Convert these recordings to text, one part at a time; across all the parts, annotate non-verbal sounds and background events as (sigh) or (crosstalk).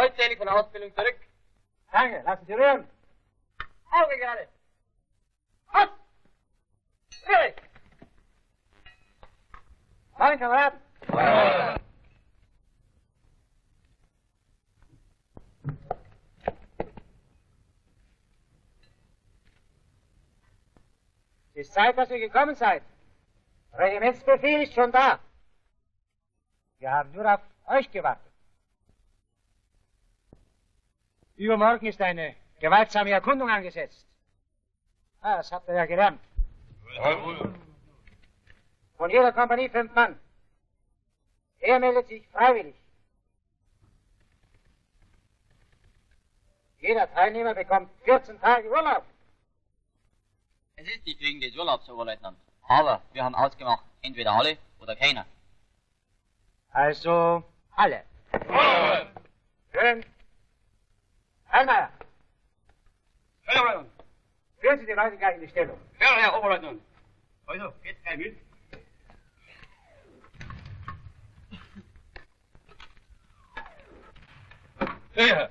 Vollzählig von der Ausbildung zurück. Danke, lassen Sie rühren. Auge gerade. Aus! Rührig! Kommen, Kameraden. Es ist Zeit, dass ihr gekommen seid. Regimentsbefehl ist schon da. Wir haben nur auf euch gewartet. Übermorgen ist eine gewaltsame Erkundung angesetzt. Ah, das habt ihr ja gelernt. Von jeder Kompanie fünf Mann. Er meldet sich freiwillig. Jeder Teilnehmer bekommt 14 Tage Urlaub. Es ist nicht wegen des Urlaubs, Oberleutnant. Aber wir haben ausgemacht, entweder alle oder keiner. Also alle. Schön. Einmal. Herr Oberleutnant. Führen Sie die Leute gleich in die Stellung. Ja, Herr Oberleutnant. Also, geht's gleich mit. Ja.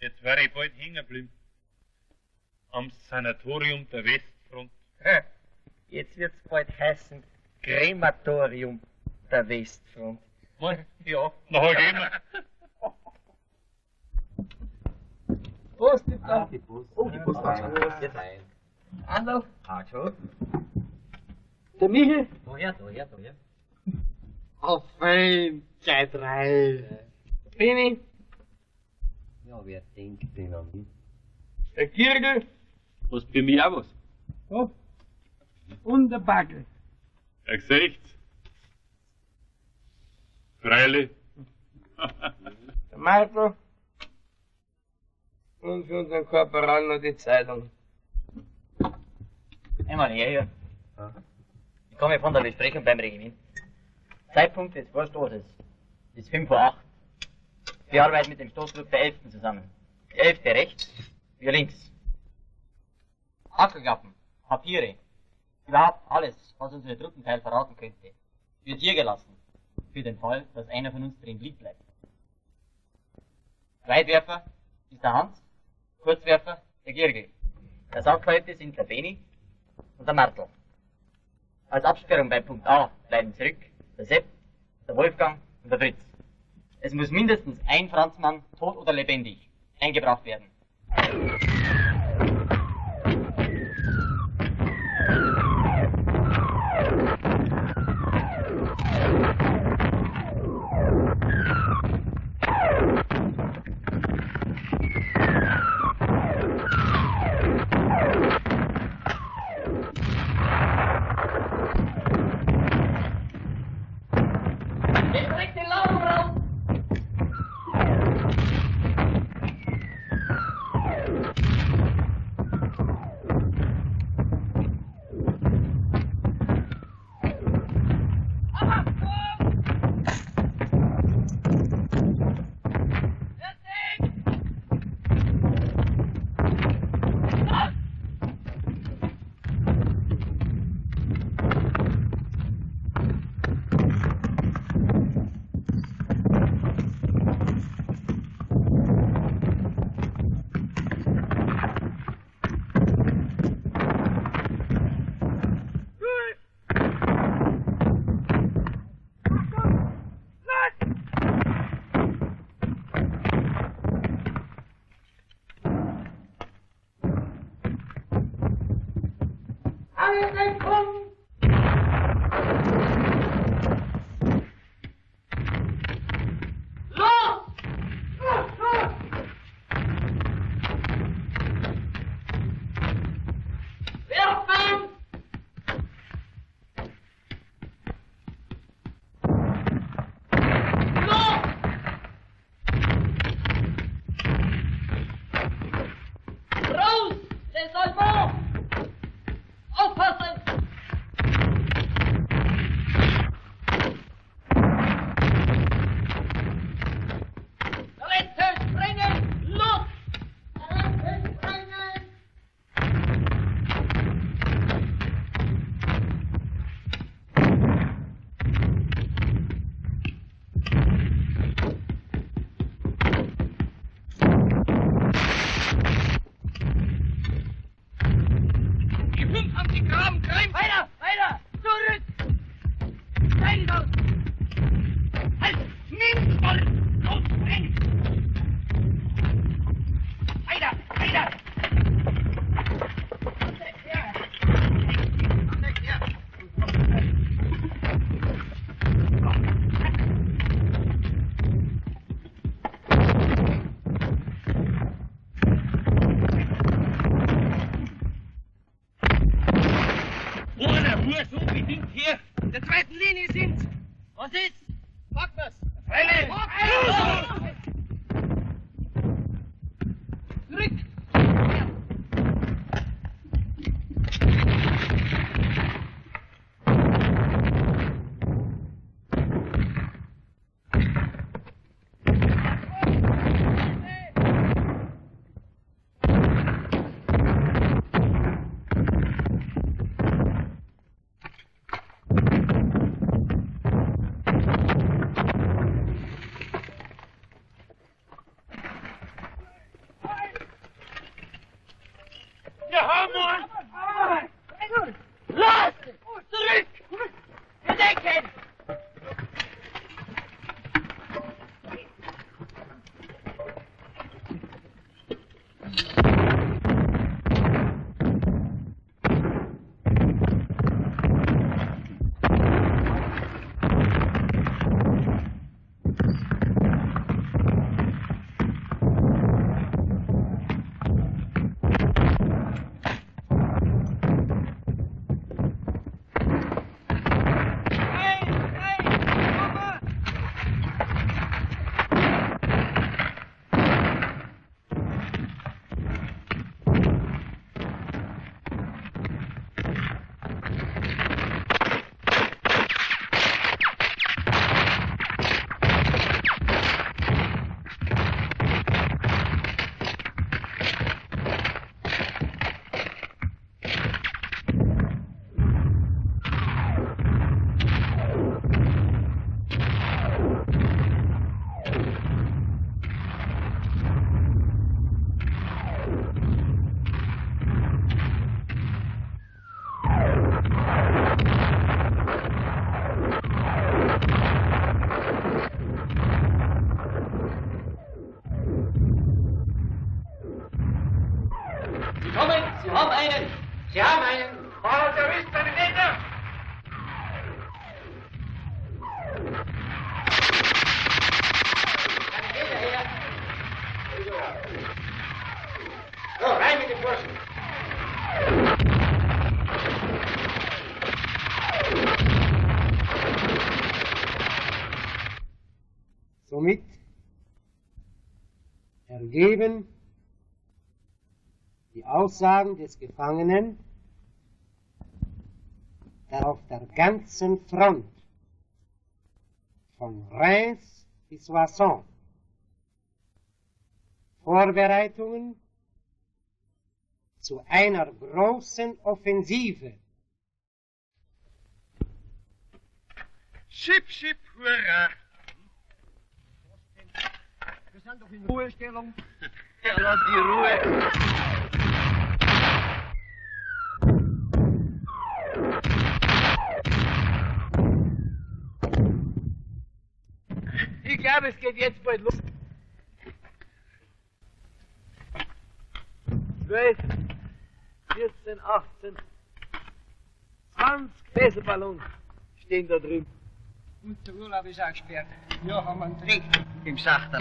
Jetzt wäre ich bald hängen geblieben. Am Sanatorium der Westfront. Jetzt wird's bald heißen Krematorium der Westfront. Mal, ja, nachher gehen wir. Prost, die Frau. Oh, die Post Hallo. Hallo? Der Michel. Woher, woher, woher? Auf fein. Gleich drei. Bini. Ja, wer denkt denn an mich? Der Kirgel. Was bei mir auch was? Ja. Und der Bagel. Er gesagt. Freilich. Der Marco. Und für unseren Korporal noch die Zeitung. Einmal her hier. Ich komme von der Besprechung beim Regiment. Zeitpunkt des Vorstoßes ist 5 Uhr 8. Wir arbeiten mit dem Stoßgruppe der 11. zusammen. Die 11. rechts, wir links. Hackelklappen, Papiere, überhaupt alles, was unsere Truppenteil verraten könnte, wird hier gelassen. Für den Fall, dass einer von uns drin liegt bleibt. Weitwerfer ist der Hans, Kurzwerfer der Girgel. Der Sackleute sind der Beni und der Martel. Als Absperrung bei Punkt A bleiben zurück der Sepp, der Wolfgang und der Fritz. Es muss mindestens ein Franzmann, tot oder lebendig, eingebracht werden. Wer trägt den ergeben die Aussagen des Gefangenen, der auf der ganzen Front von Reims bis Soissons Vorbereitungen zu einer großen Offensive Schip, schip, hurra! Wir sind doch in Ruhestellung. Ja, lass die Ruhe! Ich glaube, es geht jetzt bald los. 12, 14, 18, 20 Fässerballons stehen da drüben. Und der Urlaub ist auch gesperrt. Ja, haben wir einen Trick. Im Schachtel.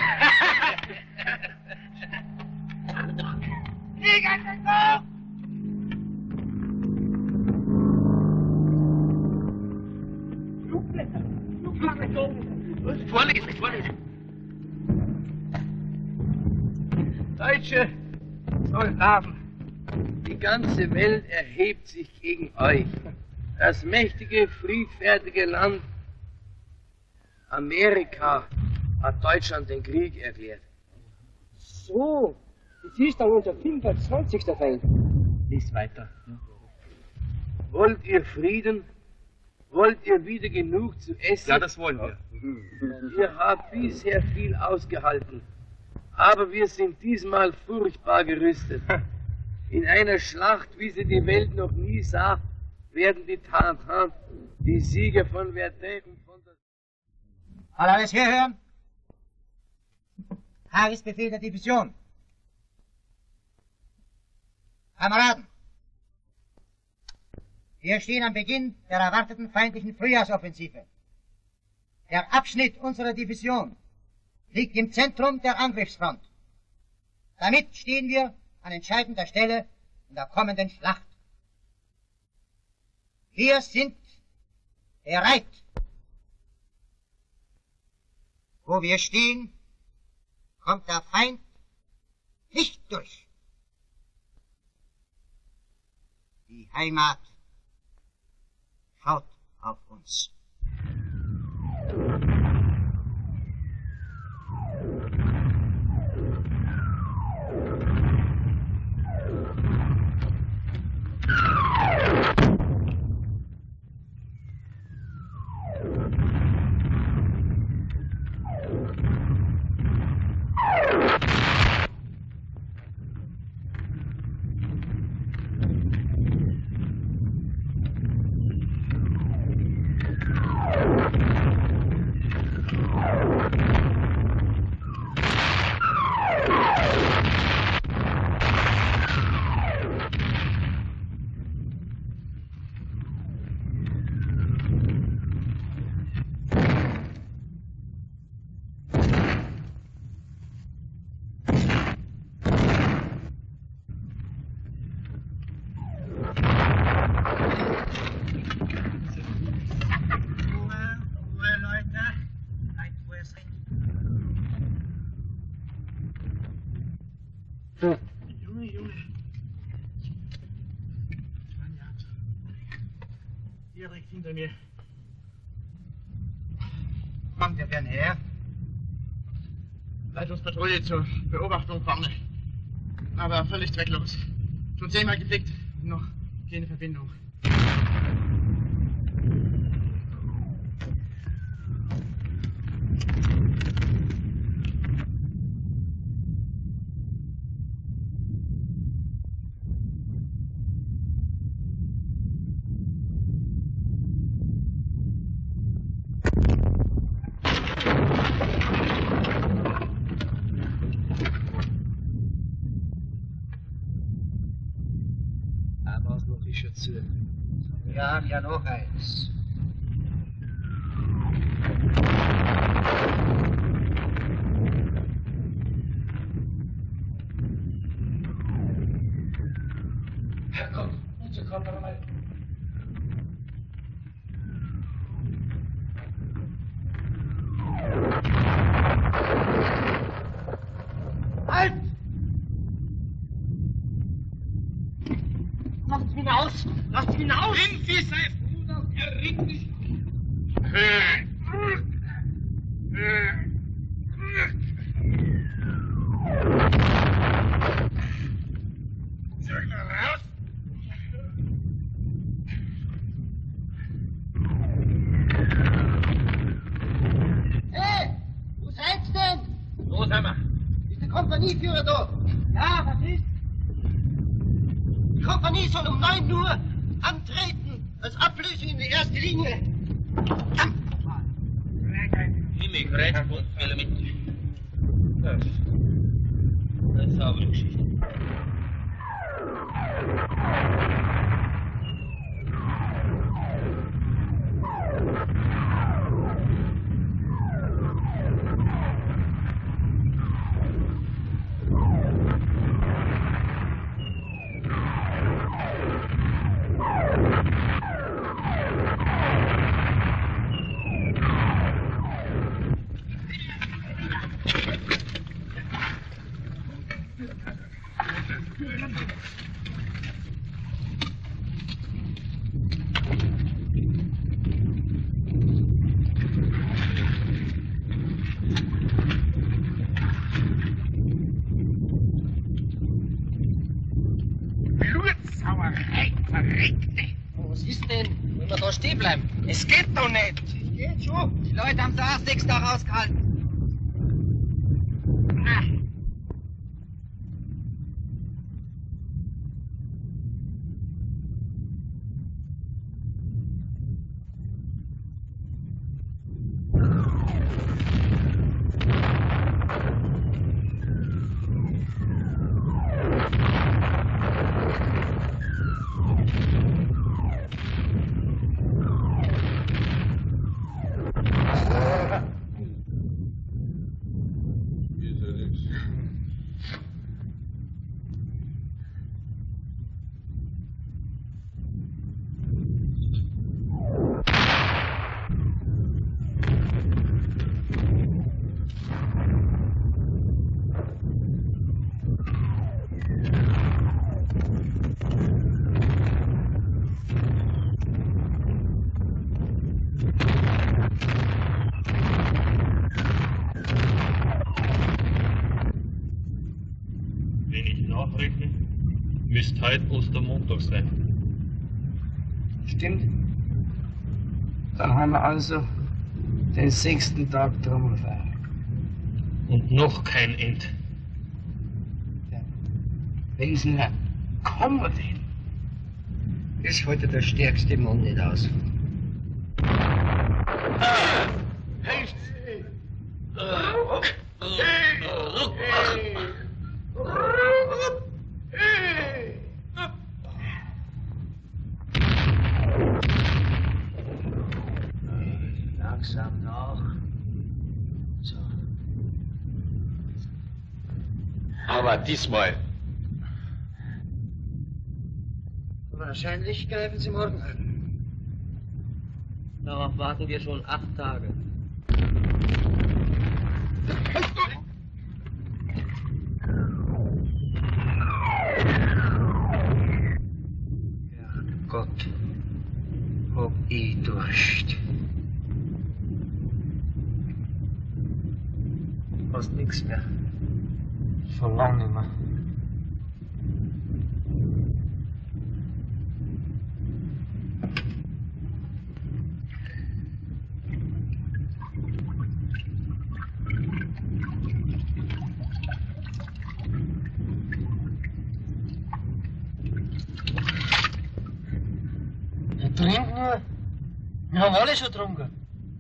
Vorlesen, vorlesen. Deutsche Soldaten, die ganze Welt erhebt sich gegen euch. Das mächtige, friedfertige Land Amerika hat Deutschland den Krieg erklärt. So, es ist dann unser 25. Feind. Lies weiter. Wollt ihr Frieden? Wollt ihr wieder genug zu essen? Ja, das wollen wir. Ihr habt bisher viel ausgehalten, aber wir sind diesmal furchtbar gerüstet. In einer Schlacht, wie sie die Welt noch nie sah, werden die Tatans, die Sieger von Verdun Alle alles herhören? Herr ist Befehl der Division. Kameraden, wir stehen am Beginn der erwarteten feindlichen Frühjahrsoffensive. Der Abschnitt unserer Division liegt im Zentrum der Angriffsfront. Damit stehen wir an entscheidender Stelle in der kommenden Schlacht. Wir sind Bereit. Wo wir stehen, kommt der Feind nicht durch. Die Heimat schaut auf uns. Ruhe, Ruhe, Leute. Bleibt, wo ihr seid. Junge, Junge. Spaniard. Direkt hinter mir. Kommt ihr denn her? Leitungspatrouille zur Beobachtung vorne. Aber völlig zwecklos. Schon zehnmal geflickt. Noch keine Verbindung. Aber noch die Schütze. Wir haben ja noch eins. Herrgott, unser Gott, aber mal. Halt! Lasst ihn aus! Lasst ihn aus! Nimm sie, sei Bruder, erregt dich. Hey! Wo seid's denn? So sind wir. Ist der Kompanieführer da? Ja, was ist? Die Kompanie soll um 9 Uhr antreten, als Ablösung in die erste Linie. Himmel, Kreuzpunkt, Kilometer. Das, das ist saubere Geschichte. Wir also den sechsten Tag Trommelfeier. Und noch kein End. Welchen kommen wir denn? Ist heute der stärkste Mann nicht aus. Langsam noch. So. Aber diesmal. Wahrscheinlich greifen sie morgen an. Darauf warten wir schon acht Tage. Gott, hab ich Durst. Hast nix mehr. Schon lang nicht mehr. Ja, trink nur. Alle schon getrunken.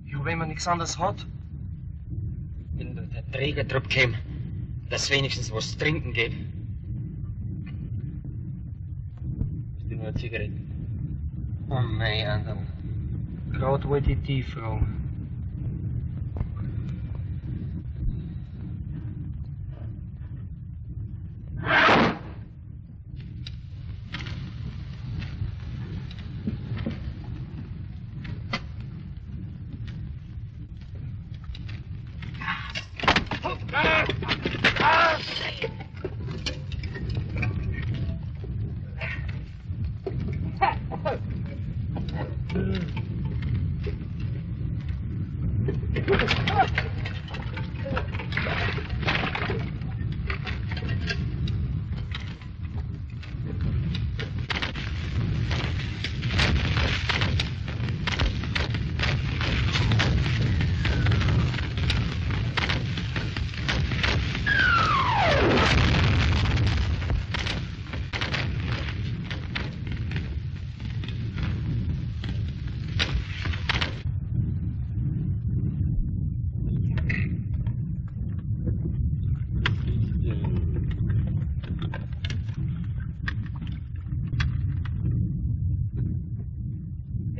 Ja, wenn man nichts anderes hat. Wenn der Trägertrupp käme, dass wenigstens was zu trinken gibt. Ist dir nur eine Zigarette? Oh nein, Anderl. Gerade wollte ich die fragen.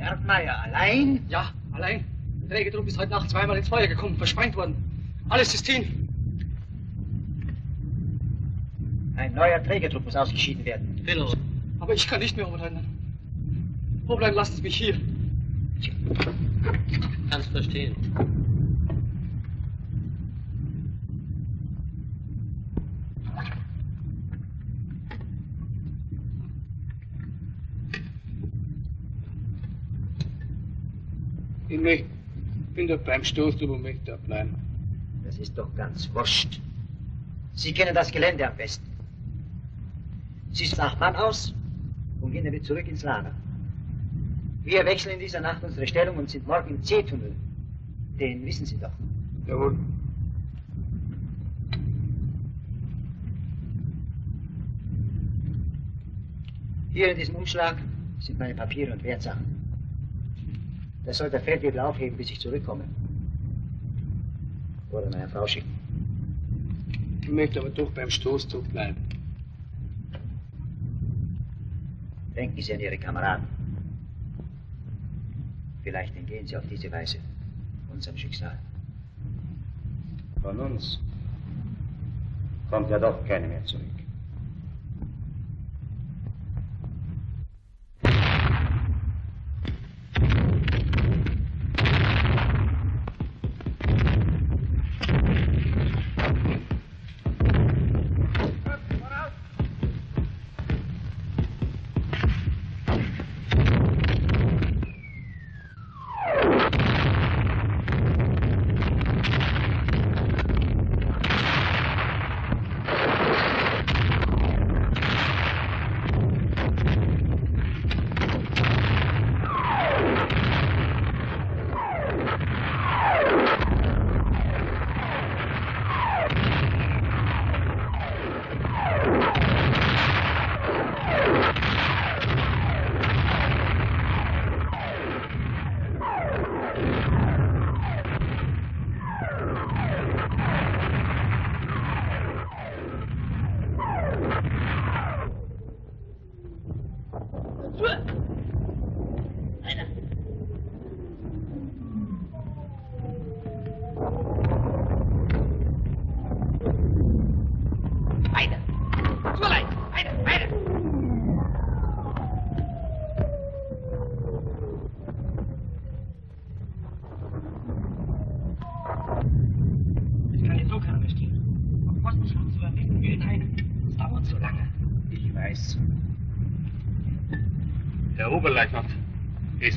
Bergmeier allein? Ja, allein. Der Trägertrupp ist heute Nacht zweimal ins Feuer gekommen, versprengt worden. Alles ist hin. Ein neuer Trägertrupp muss ausgeschieden werden. Bill, Aber ich kann nicht mehr, Oberleutnant. Oberleutnant, lassen Sie mich hier. kannst verstehen. Ich bin doch beim Stoßtrupp und möchte da bleiben. Das ist doch ganz wurscht. Sie kennen das Gelände am besten. Sie sagt Mann aus und gehen damit zurück ins Lager. Wir wechseln in dieser Nacht unsere Stellung und sind morgen im C-Tunnel. Den wissen Sie doch. Jawohl. Hier in diesem Umschlag sind meine Papiere und Wertsachen. Das soll der Feldwebel aufheben, bis ich zurückkomme. Oder meiner Frau schicken. Ich möchte aber doch beim Stoßtrupp bleiben. Denken Sie an Ihre Kameraden. Vielleicht entgehen Sie auf diese Weise unserem Schicksal. Von uns kommt ja doch keine mehr zurück.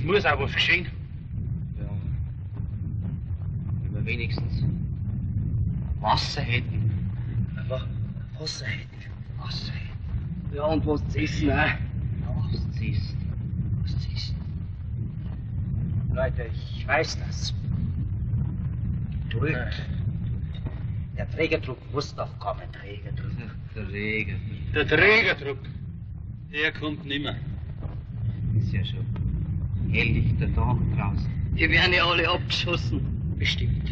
Muss auch was geschehen. Ja. Wenn wir wenigstens Wasser hätten. Wasser hätten. Wasser hätten. Ja, und was zu essen, auch. Ja, was zu essen. Was zu essen. Leute, ich weiß das. Geduld. Der Trägerdruck muss noch kommen, Trägerdruck. Der Regen. Der Trägerdruck, der kommt nimmer. Ist ja schon helllichter Tag draußen. Die werden ja alle abgeschossen. Bestimmt.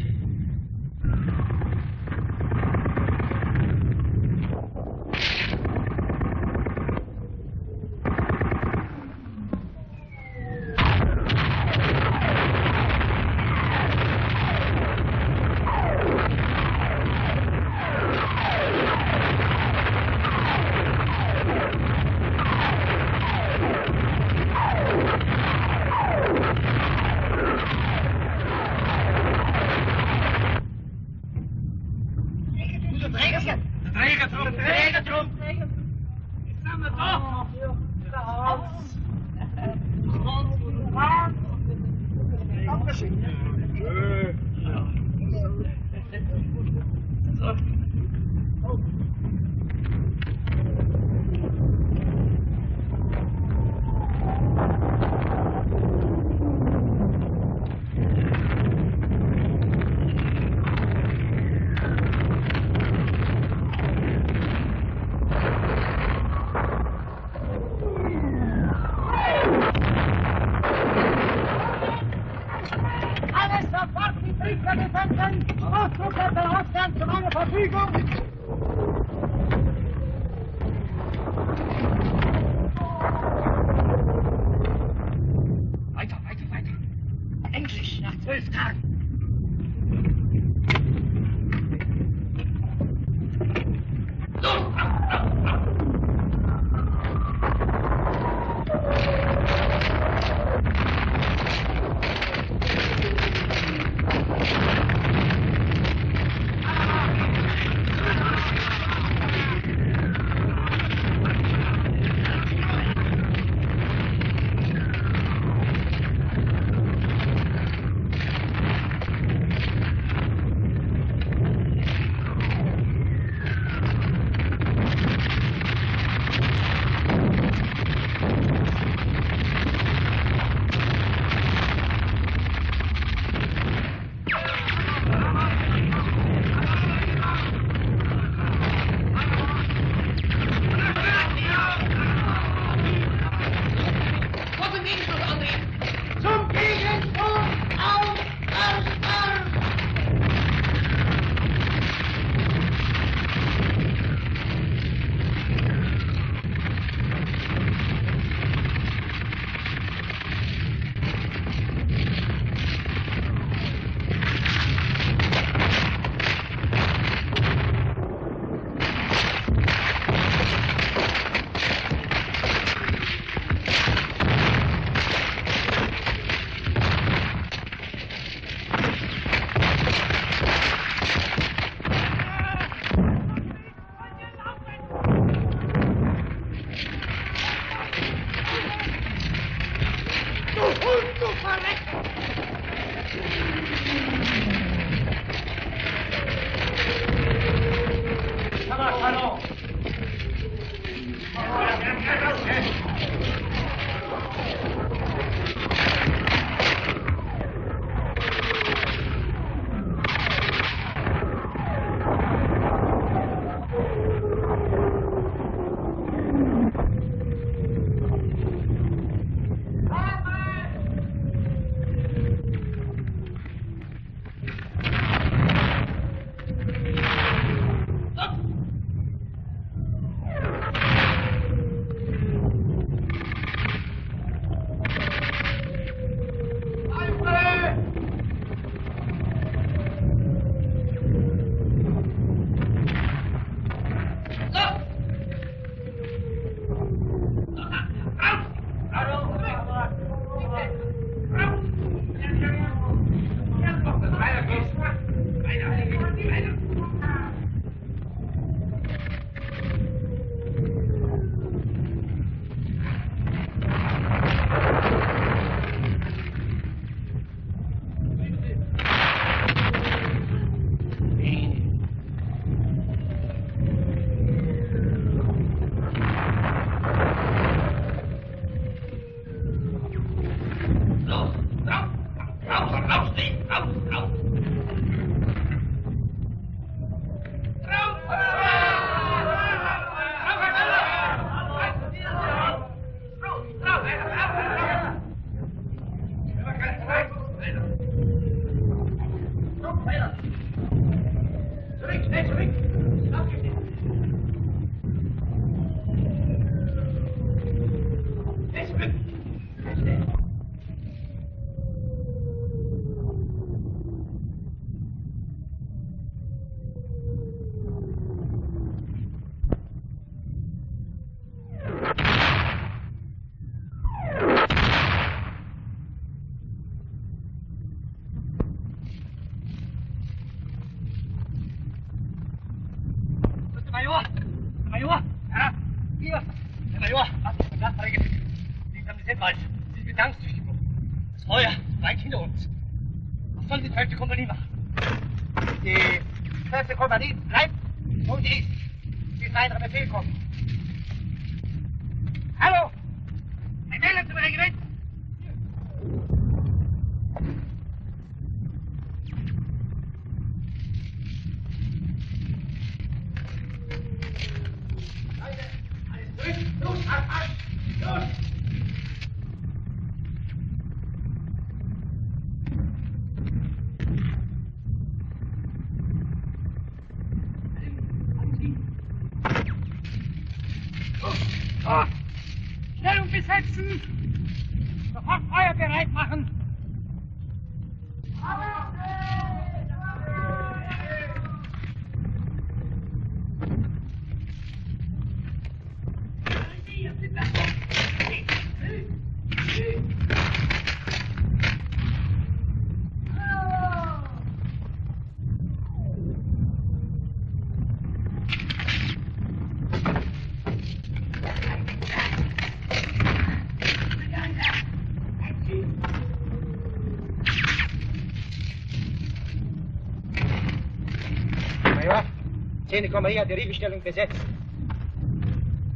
10. Kompanie hat die Riebenstellung besetzt.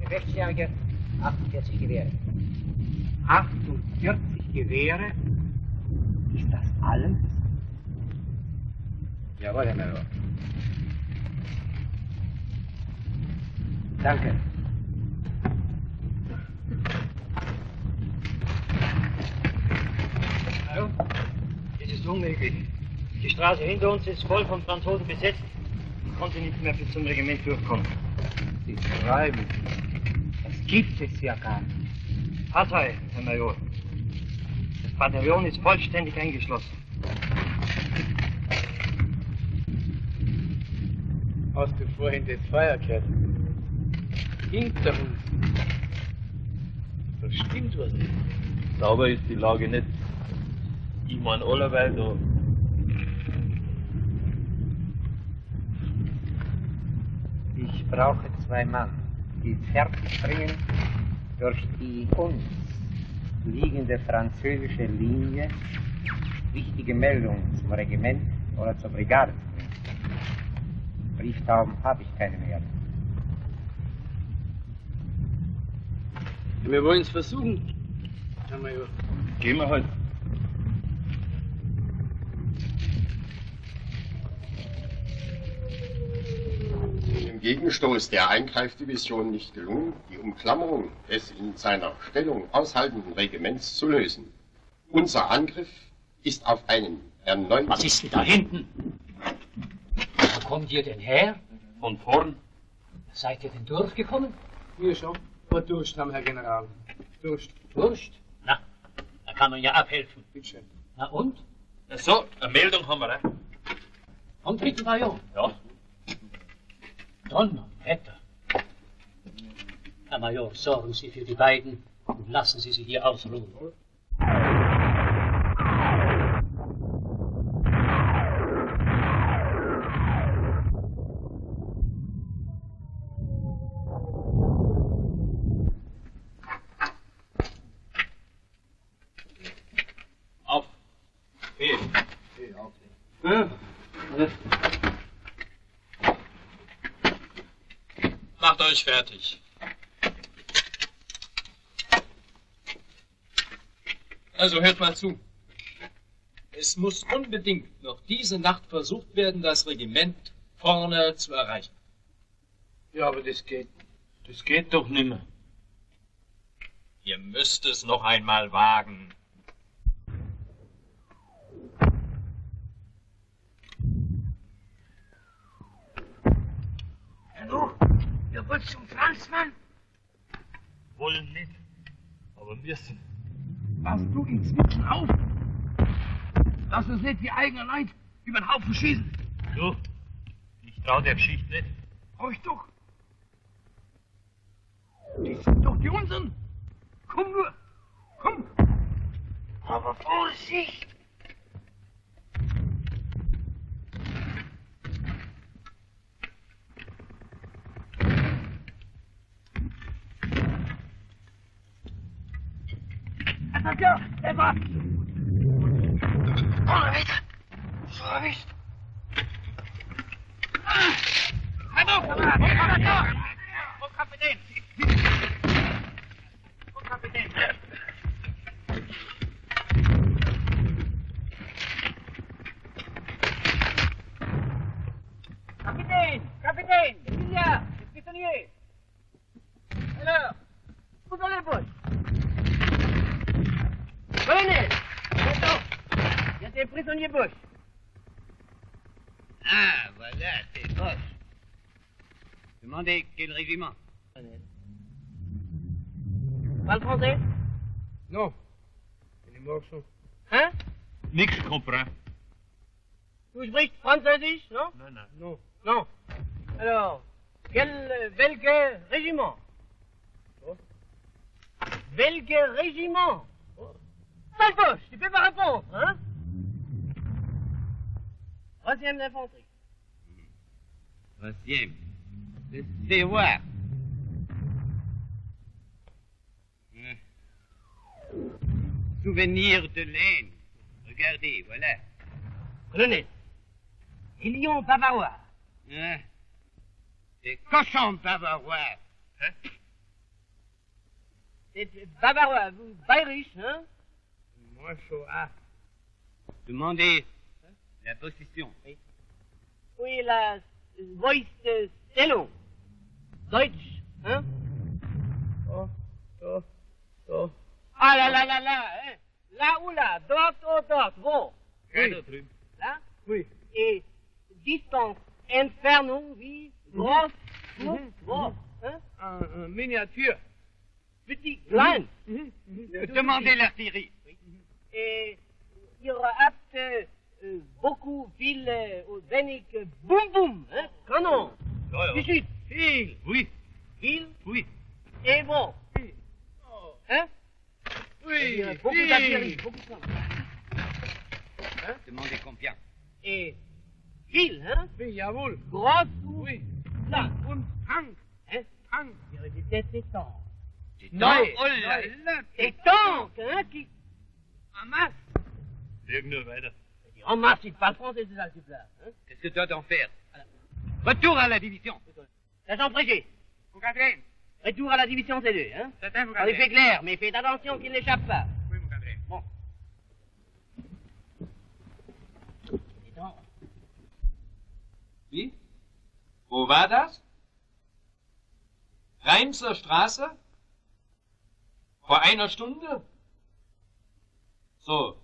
Gefechtsjährige, 48 Gewehre. 48 Gewehre? Ist das alles? Jawohl, Herr Major. Danke. Hallo? Das ist unmöglich. Die Straße hinter uns ist voll von Franzosen besetzt. Ich konnte nicht mehr bis zum Regiment durchkommen. Sie träumen. Das gibt es ja gar nicht. Partei, Herr Major. Das Bataillon ist vollständig eingeschlossen. Hast du vorhin das Feuer gehört? Hinter uns. Da stimmt was nicht. Sauber ist die Lage nicht. Ich mein allerweil da. Ich brauche zwei Mann, die Pferd bringen durch die uns liegende französische Linie wichtige Meldungen zum Regiment oder zur Brigade zu bringen. Brieftauben habe ich keine mehr. Wir wollen es versuchen, Herr Major. Gehen wir halt. Gegenstoß der Eingreifdivision nicht gelungen, die Umklammerung des in seiner Stellung aushaltenden Regiments zu lösen. Unser Angriff ist auf einen erneuten... Was ist denn da hinten? Wo kommt ihr denn her? Von vorn. Seid ihr denn durchgekommen? Wir schon. Aber Durst haben, Herr General. Durst. Durst? Na, da kann man ja abhelfen. Bitteschön. Na und? So, eine Meldung haben wir, ne? Vom dritten Bajor? Ja. Donnerwetter. Herr Major, sorgen Sie für die beiden und lassen Sie sie hier ausruhen. Auf. Fehl. Euch fertig. Also hört mal zu. Es muss unbedingt noch diese Nacht versucht werden, das Regiment vorne zu erreichen. Ja, aber das geht. Das geht doch nimmer. Ihr müsst es noch einmal wagen. Hallo? Wollt zum Franzmann? Wollen nicht, aber müssen. Lass du ihn mitten auf! Lass uns nicht die eigenen Leute über den Haufen schießen! Du, ich trau der Geschichte nicht. Euch doch! Die sind doch die unseren! Komm nur! Komm! Aber Vorsicht! Le vite! Sois vite! Hallo! Mon Kapitän! Mon Kapitän! Ah, voilà, c'est Bosch. Demandez quel régiment Parle français Non. In die Morgen. Hein Nix comprend. Du sprichst Französisch, non Non, non. Non. Non. Alors, quel, welche Régiment Oh. Welche Régiment Sale poche, tu peux pas répondre, hein Troisième d'infanterie. Troisième. Laissez voir. Hein. Souvenir de laine. Regardez, voilà. Colonel, les lions bavarois. Hein? Des cochons bavarois. Hein? C'est bavarois, vous, bayerisch, hein? Moi, Shoah. Demandez la position. Oui, la voice de Stellung. Deutsch, hein? Oh, oh, oh. Ah là là là là, hein Là ou là, dort ou dort, wo drüben. Là? Oui. Et distance, Entfernung, wie groß, wo, wo, hein? Un, un miniature. Petit. Mhm, mhm. Demandez l'artillerie. Et ihr habt euh, beaucoup fil euh, organique boum boum, hein, canon. Ouais, ouais. Ici. Oui. Fil. Oui. Et bon. Oui. Oh. Hein? Oui. Eh et, beaucoup d'artillerie, beaucoup de. Hein, hein? Demandez combien. Et fil, hein? Fil, jawohl. Grosse ou? Oui. Là. Und Tank. Hein? Tank. Il y aurait des têtes et tanks. Non, oh là là. Et tanks, hein, qui. Amassent. Irgendeine weiter. En masse, il parle français, c'est ça le type-là. Hein Qu'est-ce que doit-on faire Retour à la division. L'agent Prégé, Mon capitaine. retour à la division C2, hein Certain, mon En effet capitaine. clair, mais faites attention qu'il n'échappe pas. Oui, mon capitaine. Bon. Et donc, Wie? Wo war das? Reims Straße? Vor einer Stunde? So.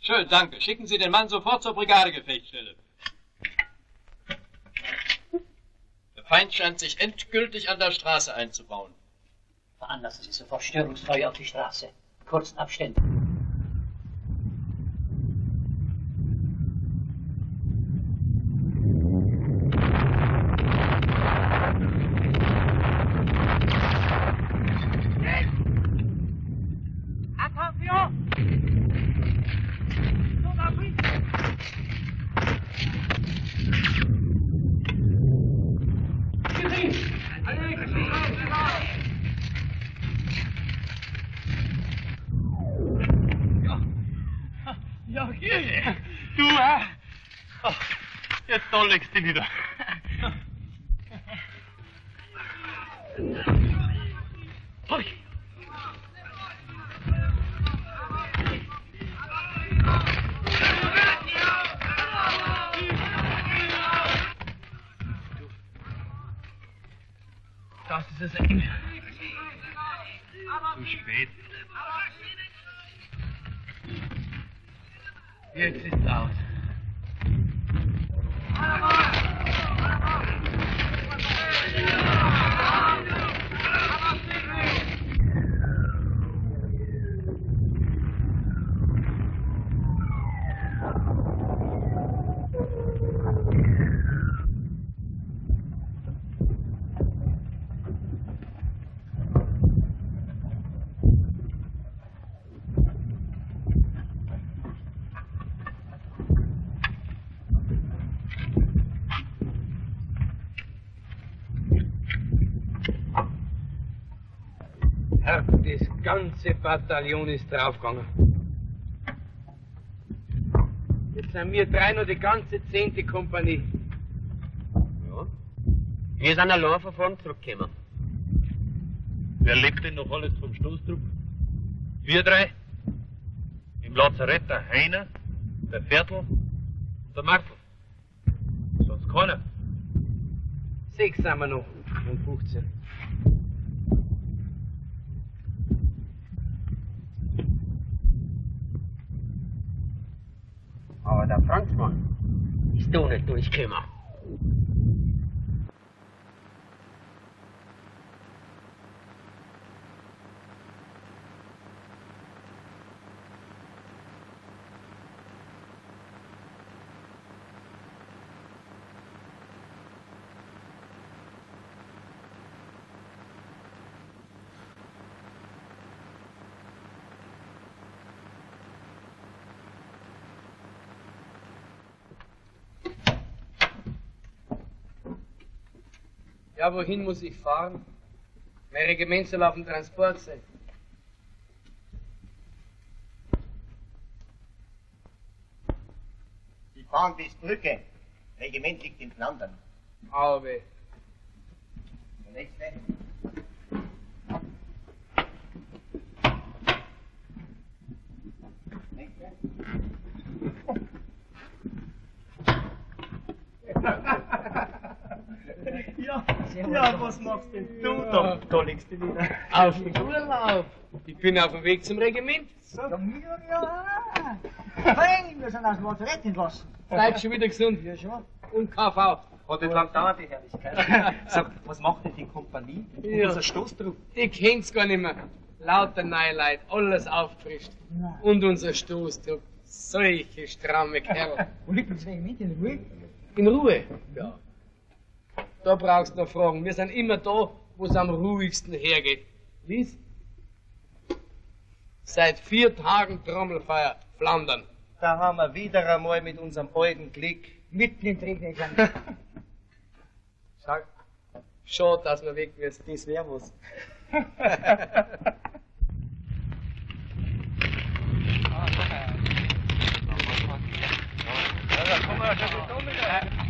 Schön, danke. Schicken Sie den Mann sofort zur Brigadegefechtsstelle. Der Feind scheint sich endgültig an der Straße einzubauen. Veranlassen Sie sofort Störungsfeuer auf die Straße. Kurzen Abständen. legst ihn nieder. Das ist es eng. Zu spät. Jetzt ist es aus. Come on. Ganze Bataillon ist draufgegangen. Jetzt sind wir drei noch die ganze zehnte Kompanie. Ja. Wir sind allein von vorn zurückgekommen. Wer lebt denn noch alles vom Stoßtrupp? Wir drei. Im Lazarett der Heiner, der Viertel und der Martel. Sonst keiner. Sechs sind wir noch und 15. Aber der Franzmann doch nicht durchgekommen. Ja, wohin muss ich fahren? Mein Regiment soll auf dem Transport sein. Sie fahren bis Brücke. Regiment liegt in Flandern. Aber Der. Nächste. Ja, ja, was machst denn du da? Da liegst du wieder. auf dem Urlaub. Ich bin auf dem Weg zum Regiment. Ja, mir, ja. Fein, wir sind aus dem Lazarett entlassen. Bleib schon wieder gesund. Ja, schon. Und KV. Hat nicht lang dauert die Herrlichkeit. (laughs) Sag, was macht denn die Kompanie? Und Ja. unser Stoßtrupp? Die kennt's gar nicht mehr. Lauter neue Leute, alles auffrischt. Und unser Stoßtrupp. Solche stramme Kerl. (laughs) Wo liegt das Regiment in Ruhe? In Ruhe? Ja. Da brauchst du noch fragen. Wir sind immer da, wo es am ruhigsten hergeht. Lies? Seit vier Tagen Trommelfeuer, Flandern. Da haben wir wieder einmal mit unserem alten Klick Mitten im Trinken. (laughs) Sag, schade, dass wir weg müssen. Das wär was. (laughs) Hier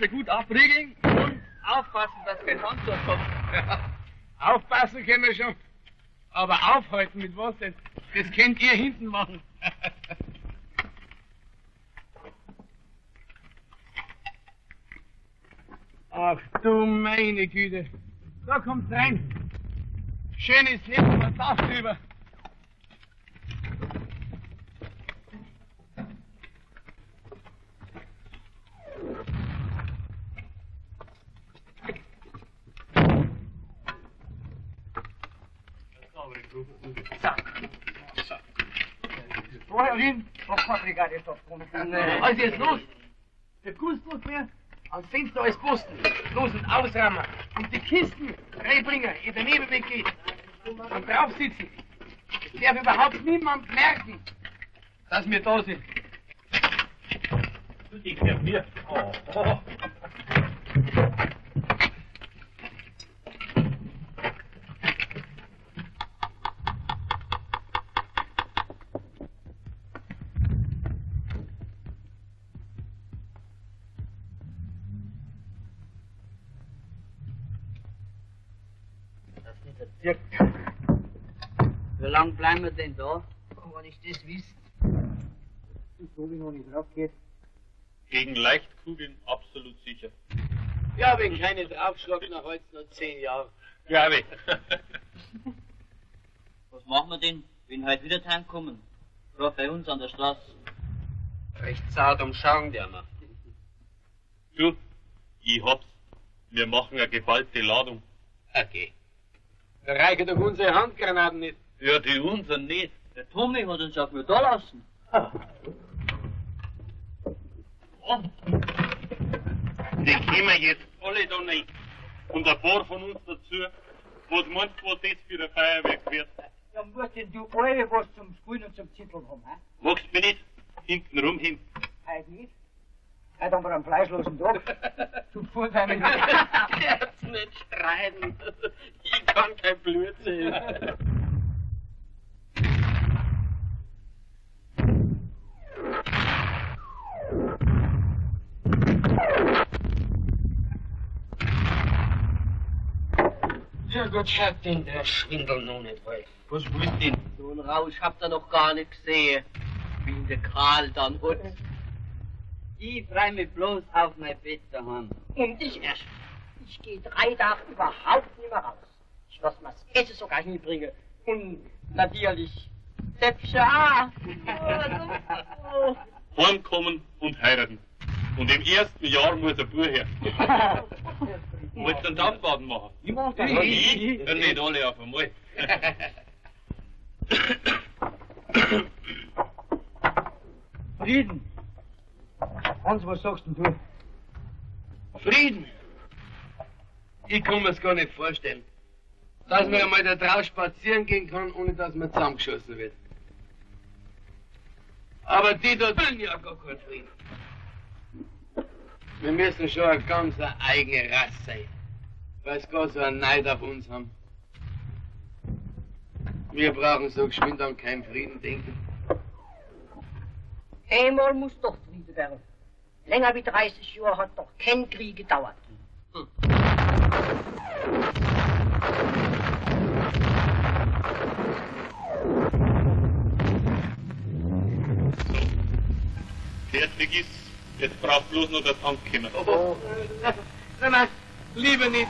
Straße gut abriegeln und aufpassen, dass kein Handschuh kommt. Aufpassen können wir schon. Aber aufhalten mit was denn? Das könnt ihr hinten machen. (laughs) Ach du meine Güte. Da kommt's rein. Schön ist nicht, aber Saft ist aufgrund. Also jetzt los. Der Kunst muss mir ans Fenster alles posten. Los und ausrammen. Und die Kisten reinbringen, in der Nebenweg geht. Und drauf sitzen. Es darf überhaupt niemand merken, dass wir da sind. Du denkst ja mir. Oh, oh. Bleiben wir denn da? Wenn ich das wüsste. So wie noch nicht raufgeht. Gegen Leichtkugeln absolut sicher. Ja, wenn keine draufschlagen, dann heute noch zehn Jahre. Glaube (laughs) ich. Was machen wir denn, wenn heute wieder heimkommen? Gerade bei uns an der Straße. Recht zart umschauen, der mal. Du, ich hab's. Wir machen eine geballte Ladung. Okay. Da reichen doch unsere Handgranaten nicht. Ja, die unseren nicht. Der Tommy hat uns auch nur da lassen. Die kommen jetzt alle da rein. Und ein paar von uns dazu. Was meinst du, was das für ein Feuerwerk wird? Ja, musst denn du alle was zum Spielen und zum Zitteln haben, hä? Magst du mich nicht hinten rum hin? Heute nicht. Heute haben wir einen fleischlosen Tag. Du fuhrst einmal Jetzt nicht streiten. Ich kann kein Blut Ja Gott, schaut denn der Schwindel noch nicht weit. Was willst du denn? So einen Rausch habt ihr noch gar nicht gesehen, wie ihn der Karl dann hat. Ich freu mich bloß auf mein Bett daheim. Und ich erst. Ich gehe drei Tage überhaupt nicht mehr raus. Ich lass mir das Essen sogar hinbringen. Und natürlich Auch. Heimkommen und heiraten. Und im ersten Jahr muss ein Bub her. (laughs) Willst du einen Dampfbaden machen? Ich mach das. Ich? Dann nicht alle auf einmal. (coughs) Frieden. Hans, was sagst denn du? Frieden. Ich kann mir's gar nicht vorstellen. Dass man einmal da draußen spazieren gehen kann, ohne dass man zusammengeschossen wird. Aber die dort wollen ja gar keinen Frieden. Wir müssen schon eine ganz eigene Rasse sein, weil sie gar so einen Neid auf uns haben. Wir brauchen so geschwind an keinen Frieden denken. Einmal muss doch Friede werden. Länger wie 30 Jahre hat doch kein Krieg gedauert. Fertig ist, jetzt braucht bloß noch der Tank kommen. Oh. (laughs) Nein, nein, lieber nicht.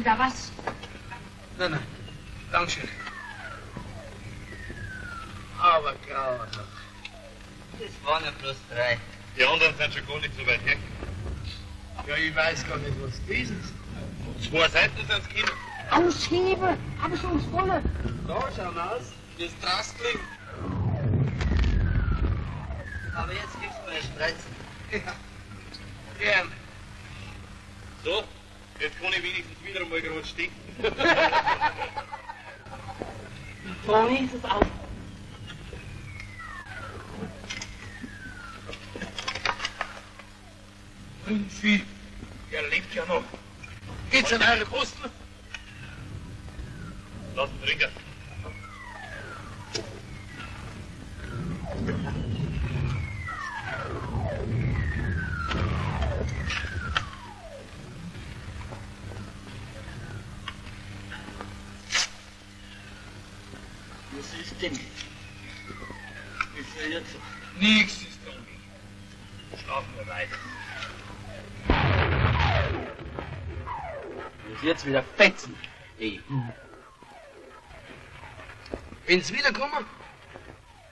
Wieder was? Nein, nein. Dankeschön. Aber grauenhaft. Das waren ja bloß drei. Die anderen sind schon gar nicht so weit weg. Ja, ich weiß gar nicht, was das ist. Zwei Seiten sind es. Aushebe! Hab ich uns volle! Da, schau mal aus. Das Drastling. Aber jetzt gibt's mal eine Spreizen. Ja. Gern. So, jetzt kann ich wenigstens wieder einmal gerade stehen. Vorne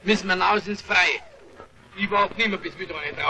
müssen wir raus ins Freie. Ich warte nicht mehr, bis wieder eine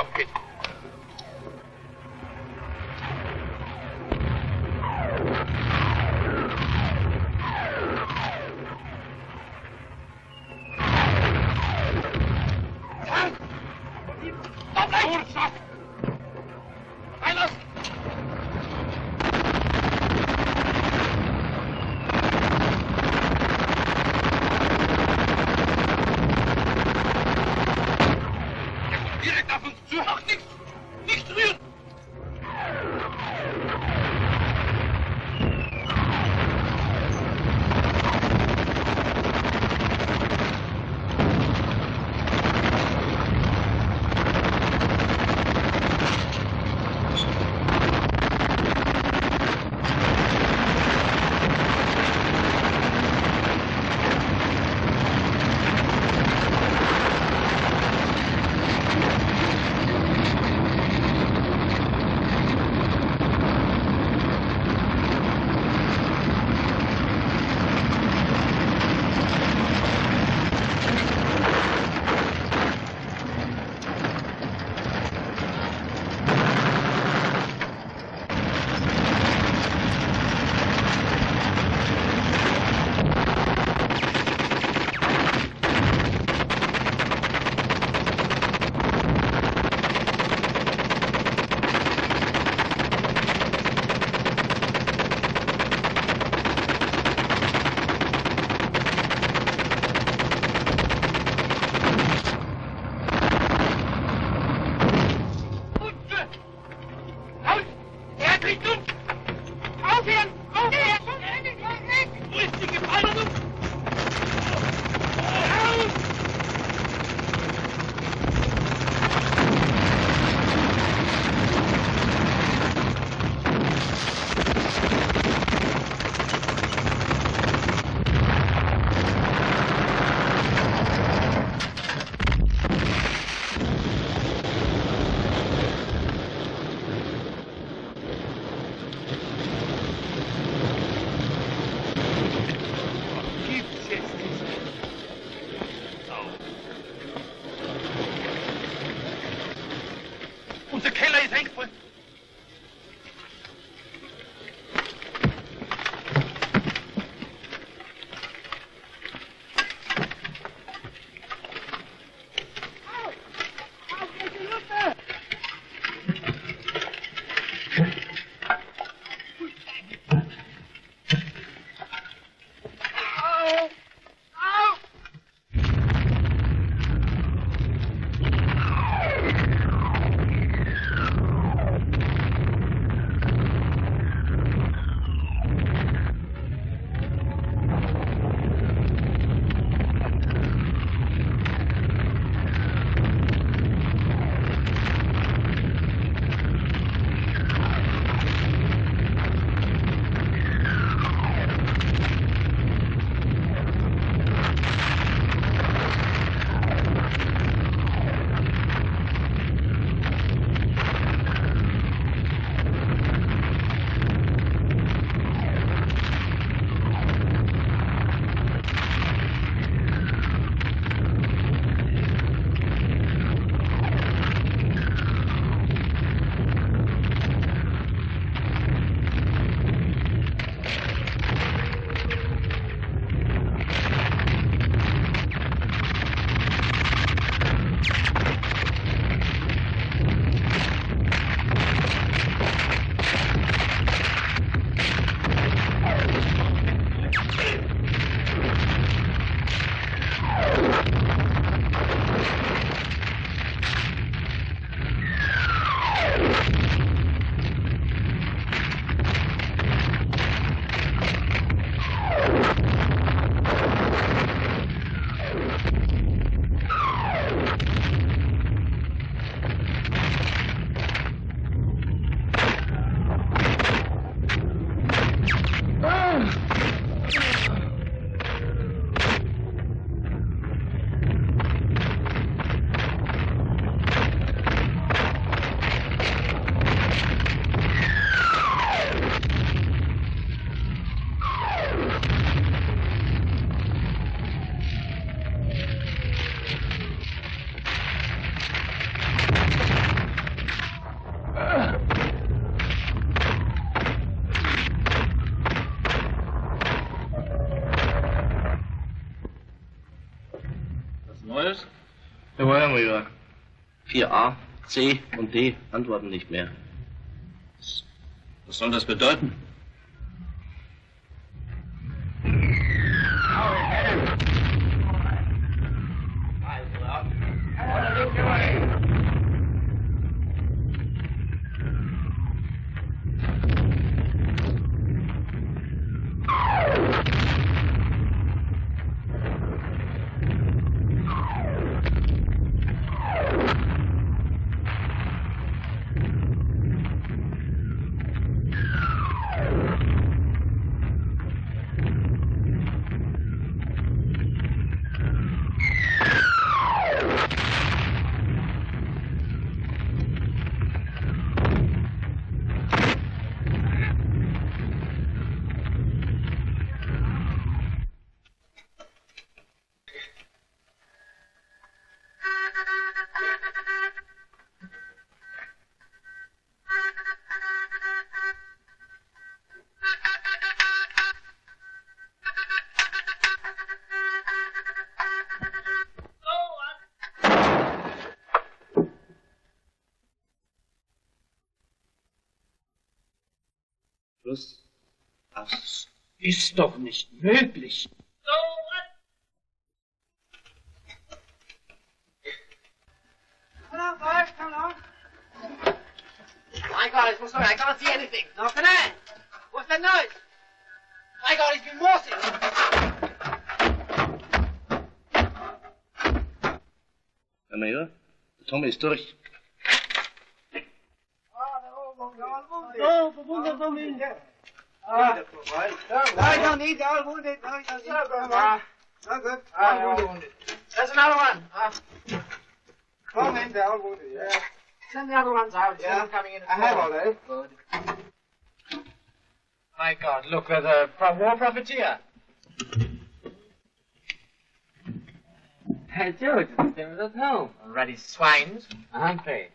Jawohl, Major. 4a, C und D antworten nicht mehr. Was soll das bedeuten? Ist doch nicht möglich. Along. My God, it's sorry, I can't see anything. No, can I? What's that noise? My God, it's been Morse. Herr Major, Tommy ist durch. Have all that. Good. My God, look, there's a pro- war profiteer. Hey, George, the them at home. Already swines, aren't they?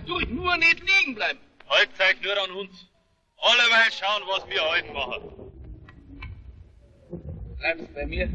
Durch, nur nicht liegen bleiben. Heute zeigt nur an uns. Alleweil schauen, was wir heute machen. Bleibst bei mir.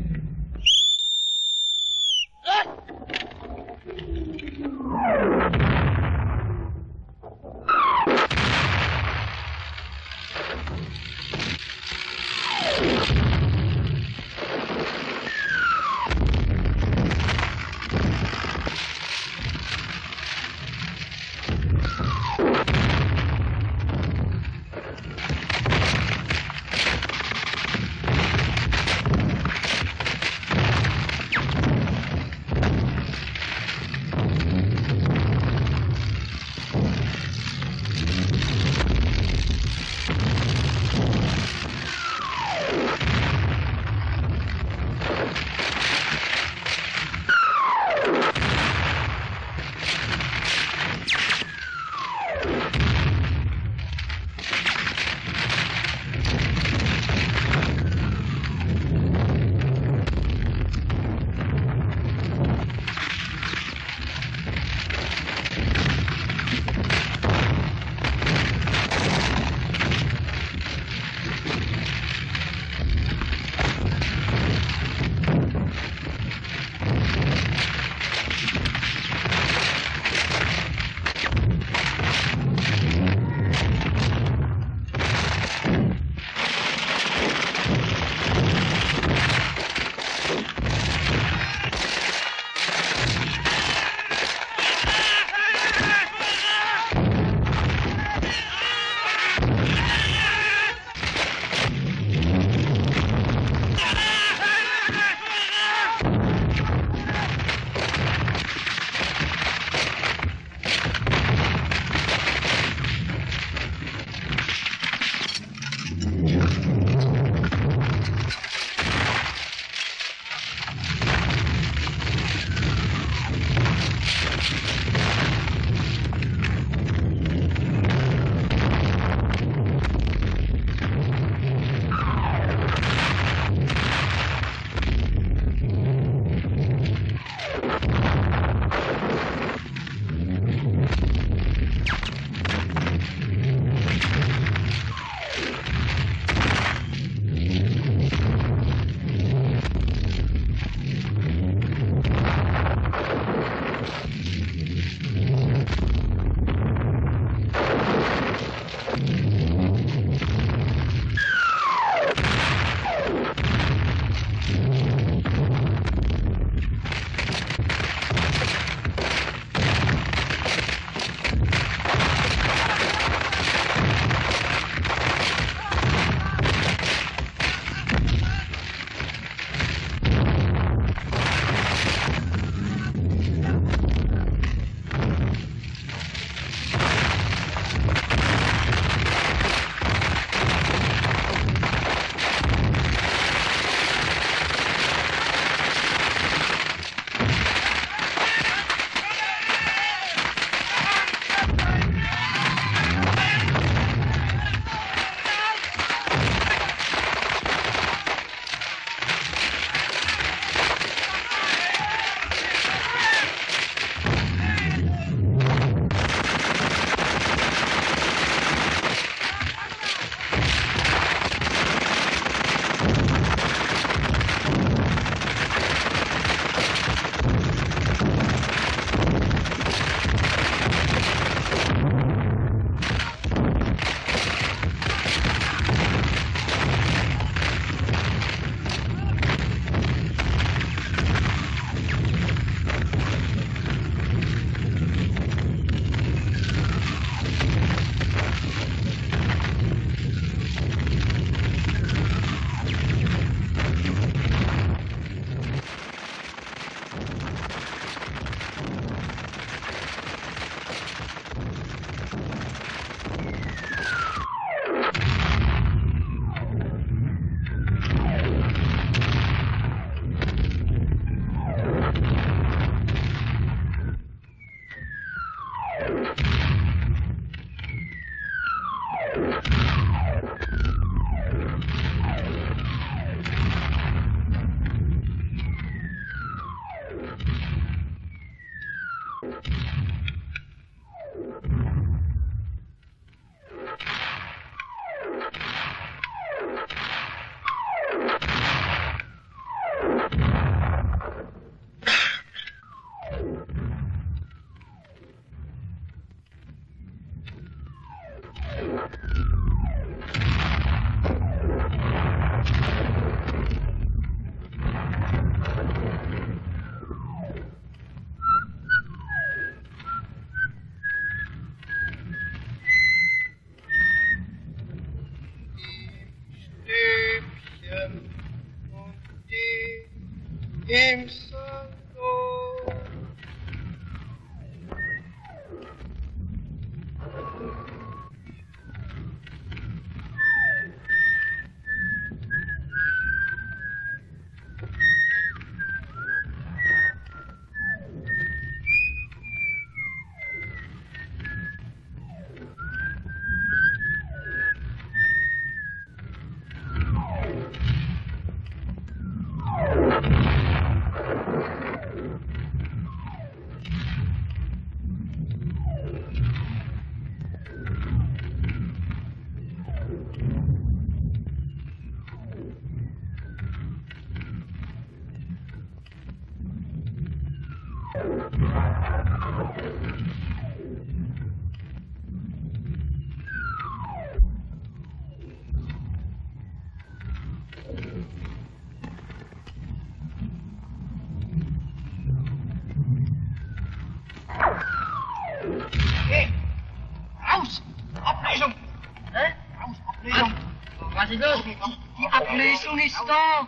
ist da.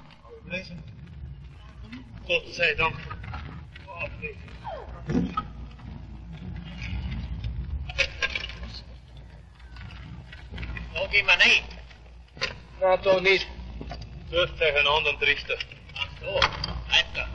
Gott sei Dank. Da gehen wir nicht! Na, da nicht. Durch einen anderen Trichter. Ach so, weiter.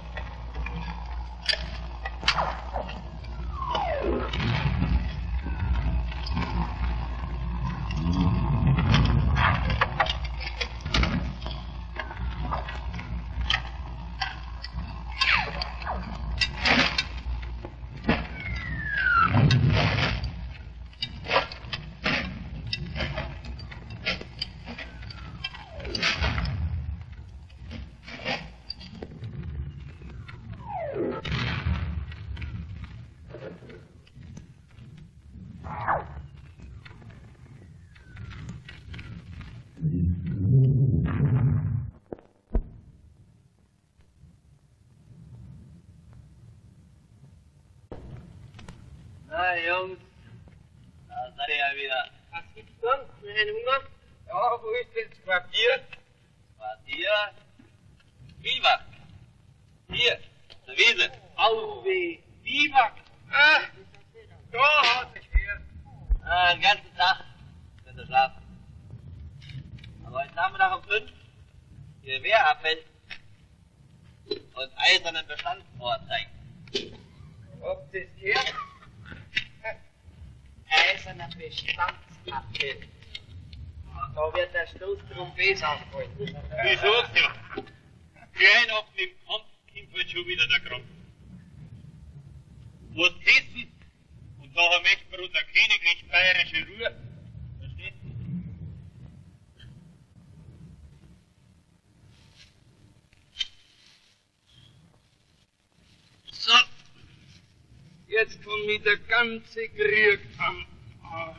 consegreerd aan haar.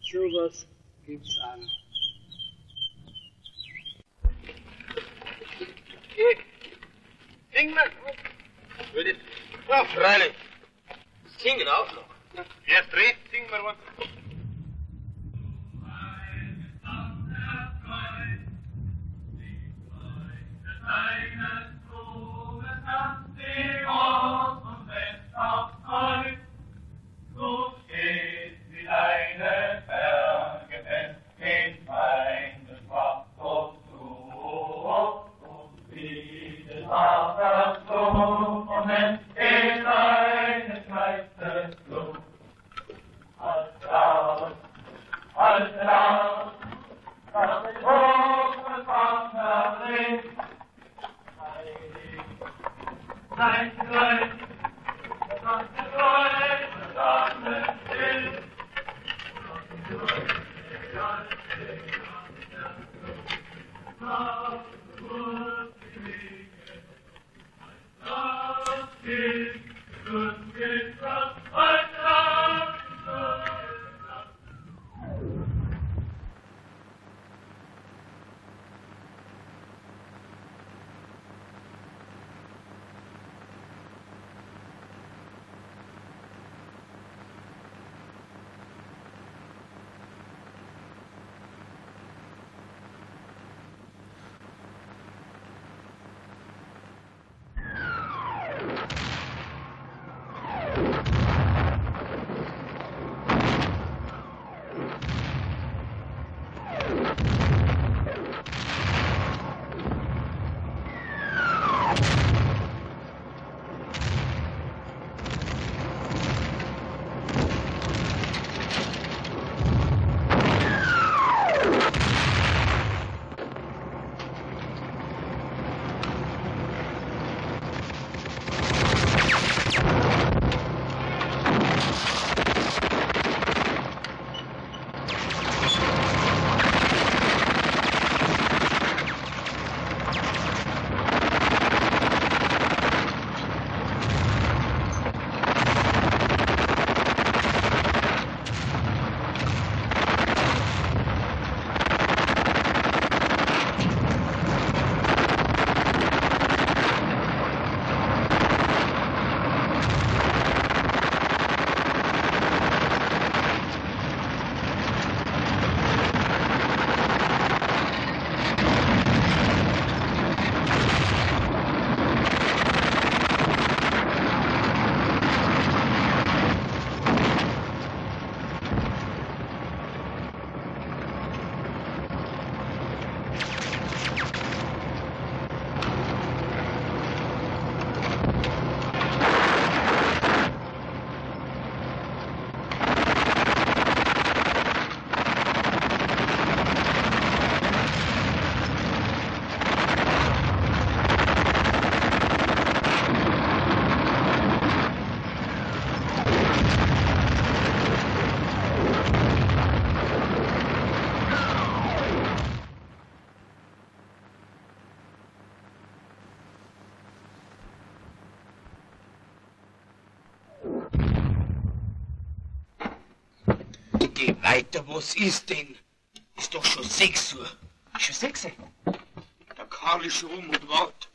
Sowas gibt's an. Sing mal. Will it? Ja, freilich. Singen auch noch. Ja, erst singen wir was Weiter, was ist denn? Ist doch schon sechs Uhr. Schon sechs? Der Karl ist rum und wart.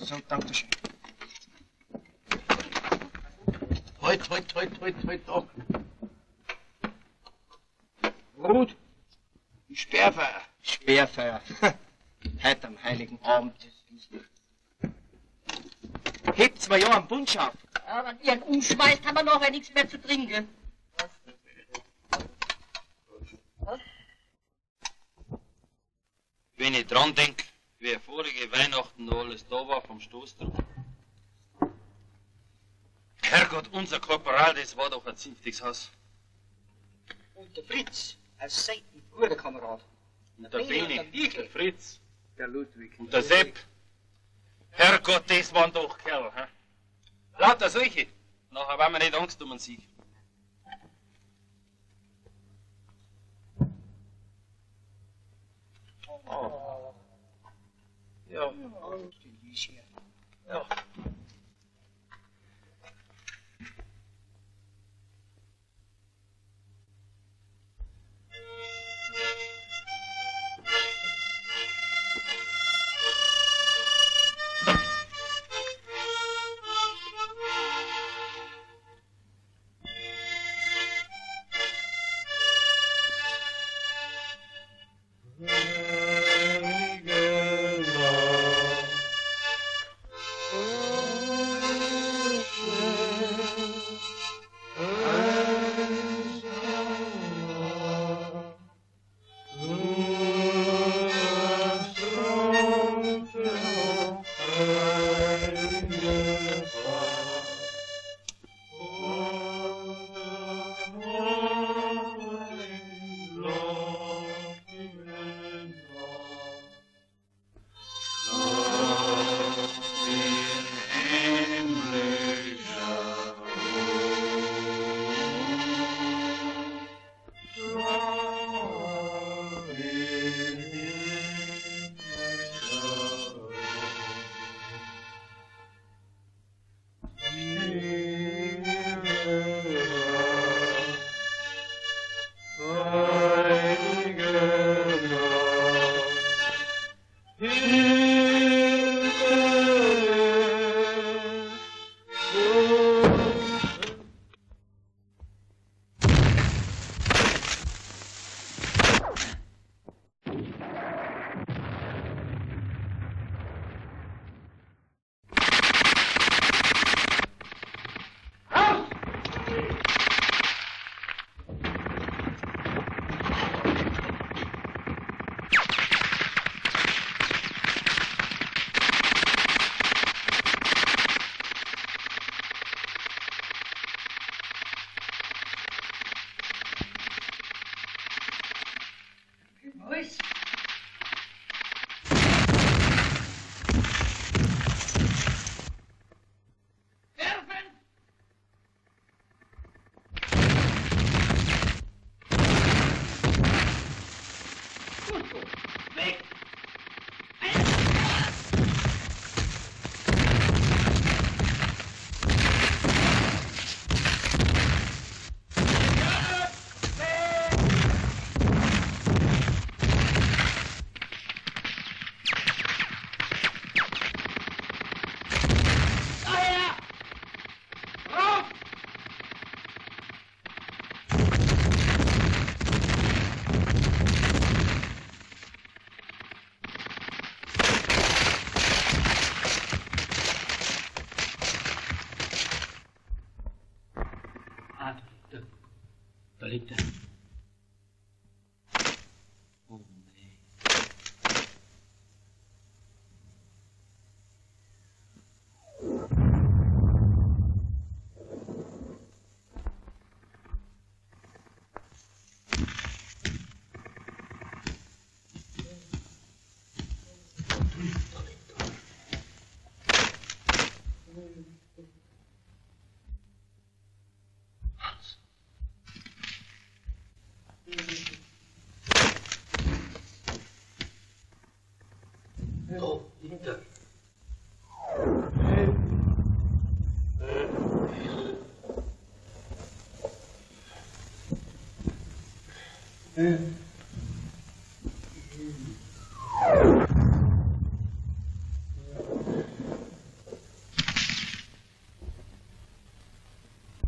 So, danke schön. Halt, halt, halt, halt, halt da. Ruth, die Sperrfeier. Sperrfeier. Heute am heiligen Abend. Hebt's mir ja am Bunsch auf. Aber wenn ihr ihn umschmeißt, haben wir nachher nichts mehr zu trinken. Wenn ich dran denk, wie vorige Weihnachten noch alles da war vom Stoßtrupp. Herrgott, unser Korporal, das war doch ein zünftiges Haus. Und der Fritz, als Seiten, guter Kamerad. Und der Beni, der Fritz Der Ludwig. und der Sepp. Herrgott, das waren doch Kerl, hä? Lauter solche. Nachher waren wir nicht Angst um Sieg. Oh. Ja. Ja. tổ yến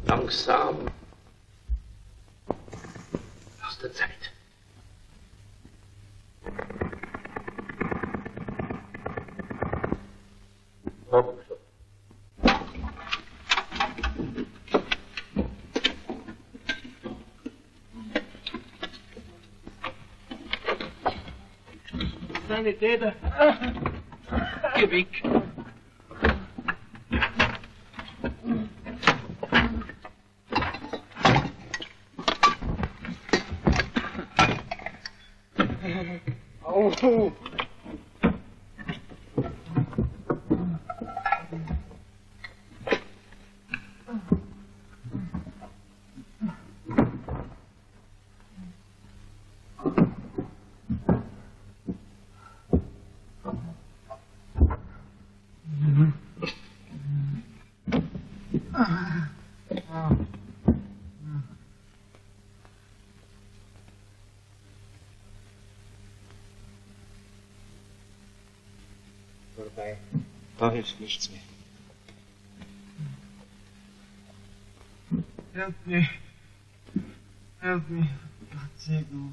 langsam Sanitäter. Geh weg. Oh. Hilft nichts mehr. Help me. Help me. God's sake, no.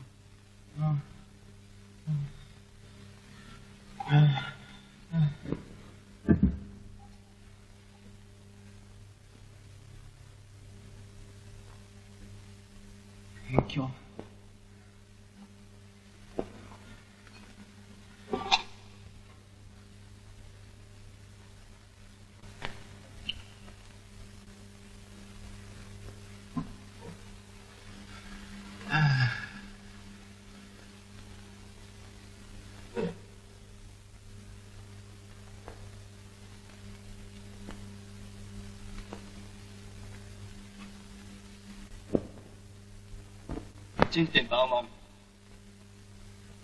Zünd den Baum an.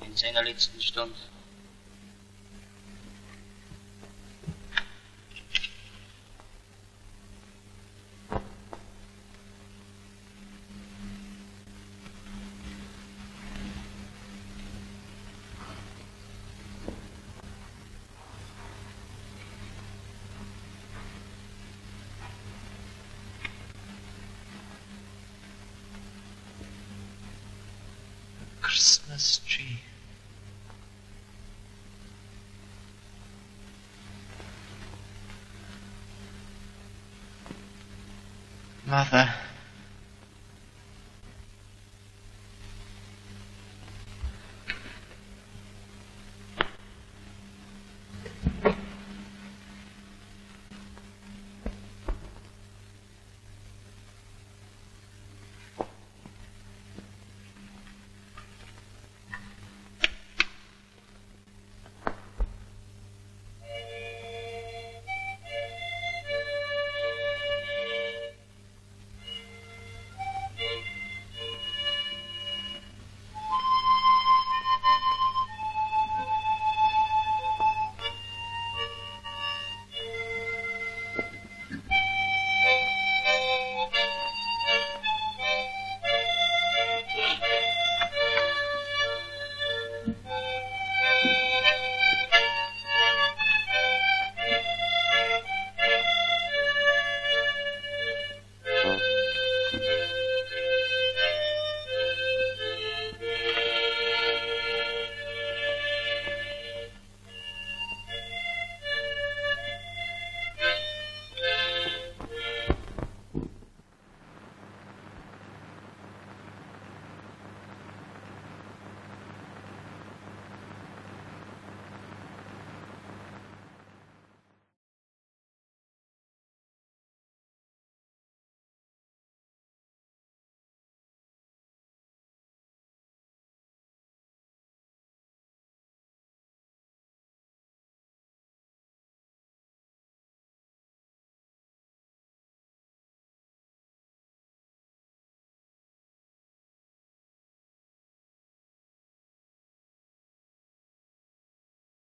In seiner letzten Stunde.